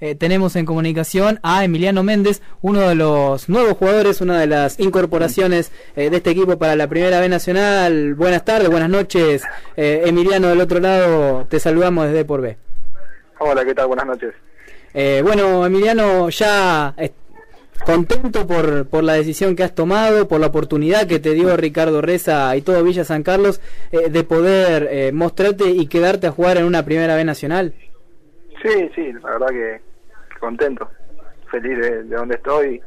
eh, tenemos en comunicación a Emiliano Méndez, uno de los nuevos jugadores, una de las incorporaciones eh, de este equipo para la Primera B Nacional. Buenas tardes, buenas noches. Eh, Emiliano, del otro lado, te saludamos desde por B. Hola, ¿qué tal? Buenas noches. bueno, Emiliano, ya contento por, por la decisión que has tomado, por la oportunidad que te dio Ricardo Reza y todo Villa San Carlos eh, de poder eh, mostrarte y quedarte a jugar en una primera B nacional. Sí, sí, la verdad que, contento, feliz de, donde estoy,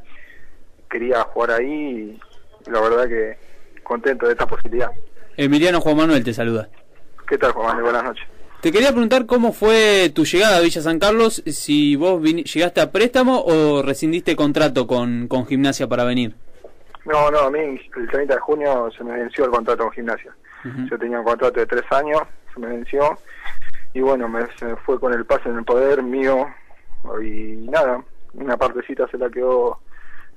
quería jugar ahí y la verdad que contento de esta posibilidad. Emiliano Juan Manuel te saluda. ¿Qué tal Juan Manuel? Buenas noches. Te quería preguntar cómo fue tu llegada a Villa San Carlos, si vos llegaste a préstamo o rescindiste contrato con, con Gimnasia para venir. No, no, a mí el 30 de junio se me venció el contrato con Gimnasia. Yo tenía un contrato de tres años, se me venció y bueno, me, se fue con el pase en el poder mío y nada, una partecita se la quedó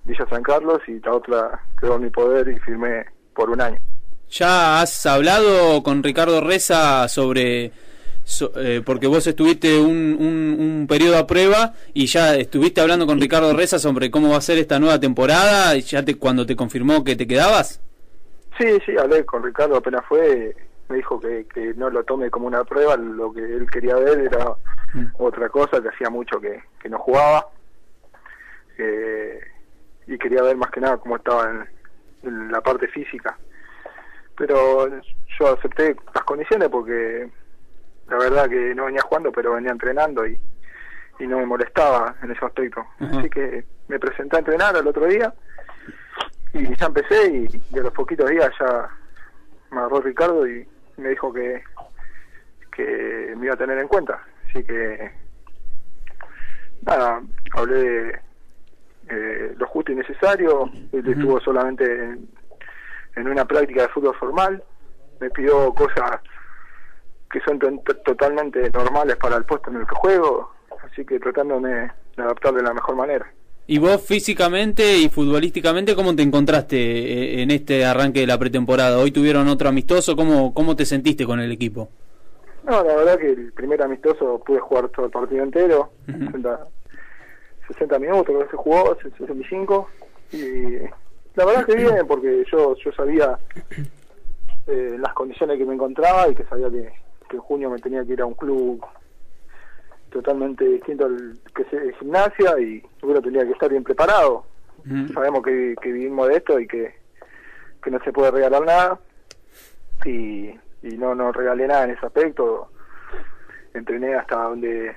Villa San Carlos y la otra quedó en mi poder y firmé por un año. ¿Ya has hablado con Ricardo Reza sobre eh, porque vos estuviste un, un, periodo a prueba y ya estuviste hablando con Ricardo Reza sobre cómo va a ser esta nueva temporada, y ya te, cuando te confirmó que te quedabas. Sí, sí, hablé con Ricardo apenas fue, me dijo que, que no lo tome como una prueba, lo que él quería ver era mm. otra cosa, que hacía mucho que, que no jugaba, y quería ver más que nada cómo estaba en la parte física. Pero yo acepté las condiciones porque la verdad que no venía jugando, pero venía entrenando y, y no me molestaba en ese aspecto. Así que me presenté a entrenar el otro día y ya empecé y de los poquitos días ya me agarró Ricardo y me dijo que, que me iba a tener en cuenta. Así que, nada, hablé de eh, lo justo y necesario. Él estuvo solamente en, en una práctica de fútbol formal. Me pidió cosas que son totalmente normales para el puesto en el que juego, así que tratándome de adaptar de la mejor manera. ¿Y vos físicamente y futbolísticamente cómo te encontraste eh, en este arranque de la pretemporada? Hoy tuvieron otro amistoso, ¿cómo, cómo te sentiste con el equipo? No, la verdad que el primer amistoso pude jugar todo el partido entero, 60, minutos creo que se jugó, 65, y la verdad que bien, porque yo, yo sabía eh, las condiciones que me encontraba y que sabía que, que en junio me tenía que ir a un club totalmente distinto al que se gimnasia y yo tenía que estar bien preparado. Sabemos que, vivimos de esto y que, que no se puede regalar nada. Y, y no, no regalé nada en ese aspecto. Entrené hasta donde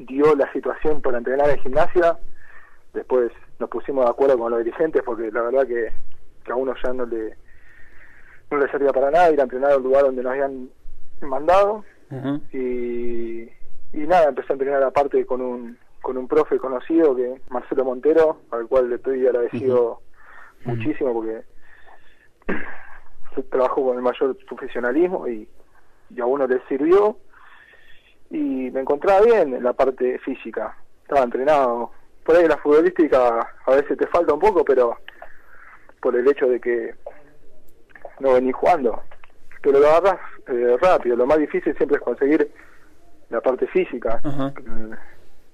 dio la situación para entrenar en gimnasia. Después nos pusimos de acuerdo con los dirigentes porque la verdad que, a uno ya no le no le servía para nada ir a entrenar al lugar donde nos habían mandado y, y nada, empecé a entrenar aparte con un, con un profe conocido que Marcelo Montero, al cual le estoy agradecido muchísimo porque trabajó con el mayor profesionalismo y, y a uno le sirvió y me encontraba bien en la parte física, estaba entrenado. Por ahí la futbolística a veces te falta un poco, pero por el hecho de que no venís jugando pero lo agarras eh, rápido. Lo más difícil siempre es conseguir la parte física,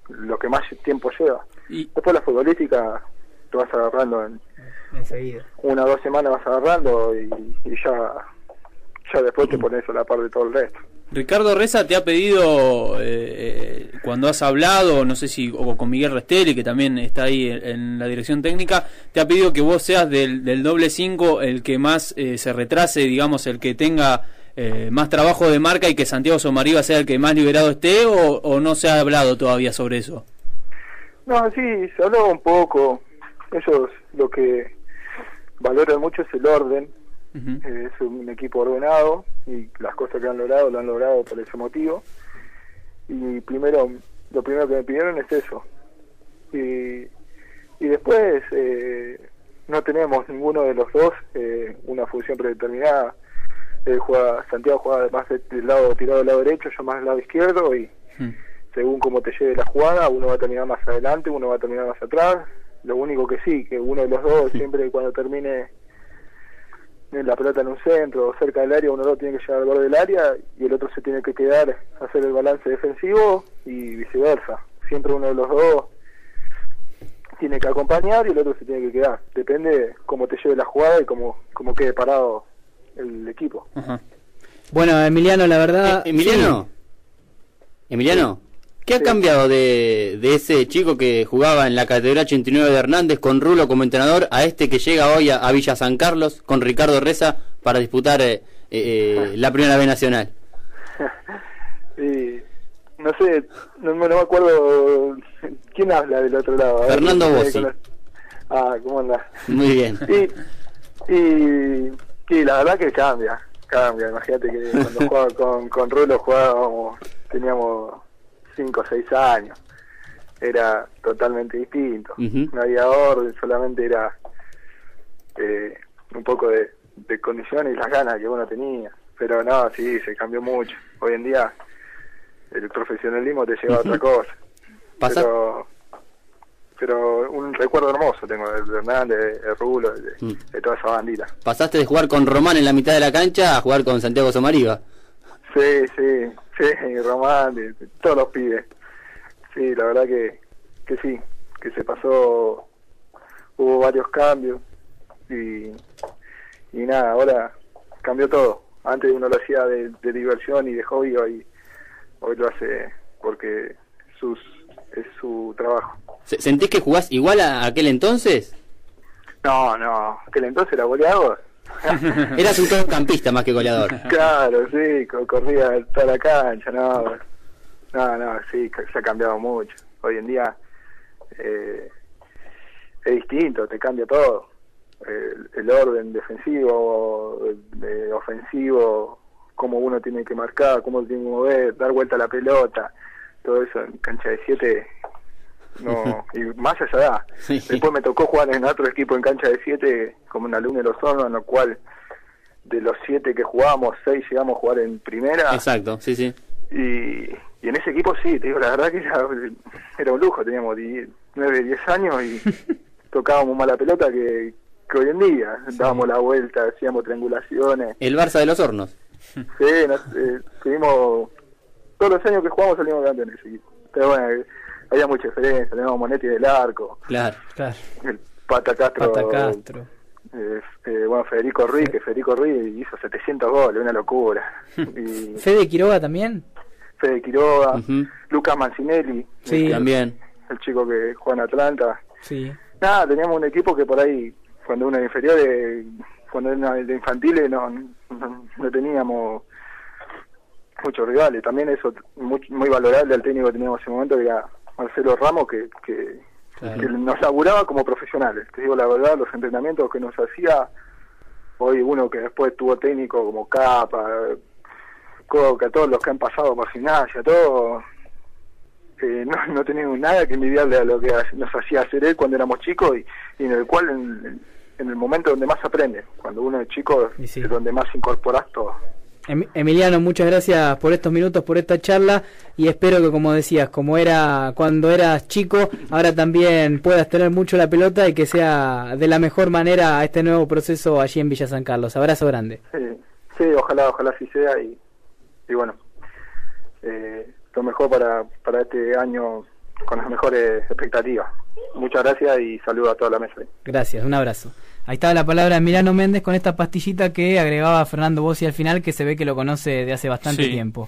lo que más tiempo lleva. ¿Y? Después la futbolística te vas agarrando en Enseguida. una o dos semanas vas agarrando y, ya ya después te pones a la par de todo el resto. Ricardo Reza te ha pedido, eh, eh, cuando has hablado, no sé si o con Miguel Restelli, que también está ahí en, la dirección técnica, te ha pedido que vos seas del, del doble 5 el que más eh, se retrase, digamos, el que tenga más trabajo de marca y que Santiago Somariva sea el que más liberado esté, o, no se ha hablado todavía sobre eso? No, sí, se habló un poco. Ellos lo que valoran mucho es el orden, es un equipo ordenado y las cosas que han logrado lo han logrado por ese motivo. Y primero, lo primero que me pidieron es eso. Y, y después eh, no tenemos ninguno de los dos eh, una función predeterminada. Él juega, Santiago juega más del lado tirado del lado derecho, yo más del lado izquierdo y según cómo te lleve la jugada, uno va a terminar más adelante, uno va a terminar más atrás. Lo único que sí, que uno de los dos siempre cuando termine la pelota en un centro o cerca del área, uno no tiene que llegar al borde del área y el otro se tiene que quedar, hacer el balance defensivo y viceversa. siempre uno de los dos tiene que acompañar y el otro se tiene que quedar. Depende cómo te lleve la jugada y cómo, cómo quede parado el equipo. Bueno, Emiliano, la verdad... Eh, Emiliano. Emiliano. ¿Qué ha cambiado de, de, ese chico que jugaba en la Catedral 89 de Hernández con Rulo como entrenador a este que llega hoy a, Villa San Carlos con Ricardo Reza para disputar eh, eh, la Primera B Nacional? no sé, no, me acuerdo quién habla del otro lado. Fernando Bossi. Ah, ¿cómo anda? Muy bien. Y, y, la verdad que cambia, cambia. Imagínate que cuando jugaba con, con Rulo jugábamos, teníamos 5 o 6 años. Era totalmente distinto. No había orden, solamente era eh, un poco de, de condiciones y las ganas que uno tenía. Pero no, sí, se cambió mucho. Hoy en día el profesionalismo te lleva a otra cosa. Pero, pero un recuerdo hermoso tengo de Hernández, de Rulo, mm. de, toda esa bandita. Pasaste de jugar con Román en la mitad de la cancha a jugar con Santiago Somariva. Sí, sí, sí, Román, todos los pibes. Sí, la verdad que, que sí, que se pasó, hubo varios cambios y, y nada, ahora cambió todo. Antes uno lo hacía de, diversión y de hobby, hoy, hoy lo hace porque sus, es su trabajo. ¿Sentís que jugás igual a aquel entonces? No, no, aquel entonces era goleador. Eras un campista más que goleador. Claro, sí, corría toda la cancha, no. No, no, sí, se ha cambiado mucho. Hoy en día eh, es distinto, te cambia todo. El, orden defensivo, ofensivo, cómo uno tiene que marcar, cómo tiene que mover, dar vuelta a la pelota, todo eso en cancha de 7 no y más allá da. Después me tocó jugar en otro equipo en cancha de 7 como en alumno de los hornos, en lo cual de los 7 que jugábamos, 6 llegamos a jugar en primera. Exacto, sí, sí. Y, y en ese equipo sí, te digo, la verdad que era, un lujo, teníamos 9, 10 años y tocábamos más la pelota que, que hoy en día. Dábamos la vuelta, hacíamos triangulaciones. El Barça de los Hornos. Sí, nos, eh, todos los años que jugamos salimos en ese equipo. Pero bueno, había mucha diferencia, teníamos Monetti del arco. Claro, claro. El Pata Castro. Pata Castro. Eh, eh, bueno, Federico Ruiz, que Federico Ruiz hizo 700 goles, una locura. y, ¿Fede Quiroga también? Fede Quiroga, Lucas Mancinelli. Sí, también. El chico que juega en Atlanta. Sí. Nada, teníamos un equipo que por ahí, cuando uno era inferior, cuando era de infantiles, no, no, teníamos muchos rivales. También eso muy, muy valorable al técnico que teníamos en ese momento, que era Marcelo Ramos, que, que, nos laburaba como profesionales. Te digo la verdad, los entrenamientos que nos hacía, hoy uno que después tuvo técnico como Capa, Coca, todos los que han pasado por gimnasia, todo, eh, no, no teníamos nada que envidiarle a lo que nos hacía hacer él cuando éramos chicos y, en el cual en, el momento donde más aprende, cuando uno es chico es donde más incorporas todo. Emiliano, muchas gracias por estos minutos, por esta charla y espero que como decías, como era cuando eras chico, ahora también puedas tener mucho la pelota y que sea de la mejor manera este nuevo proceso allí en Villa San Carlos. Abrazo grande. Sí, ojalá, ojalá así sea y, y bueno, eh, lo mejor para, para este año con las mejores expectativas. Muchas gracias y saludo a toda la mesa. Gracias, un abrazo. Ahí estaba la palabra de Milano Méndez con esta pastillita que agregaba Fernando Bossi al final, que se ve que lo conoce de hace bastante tiempo.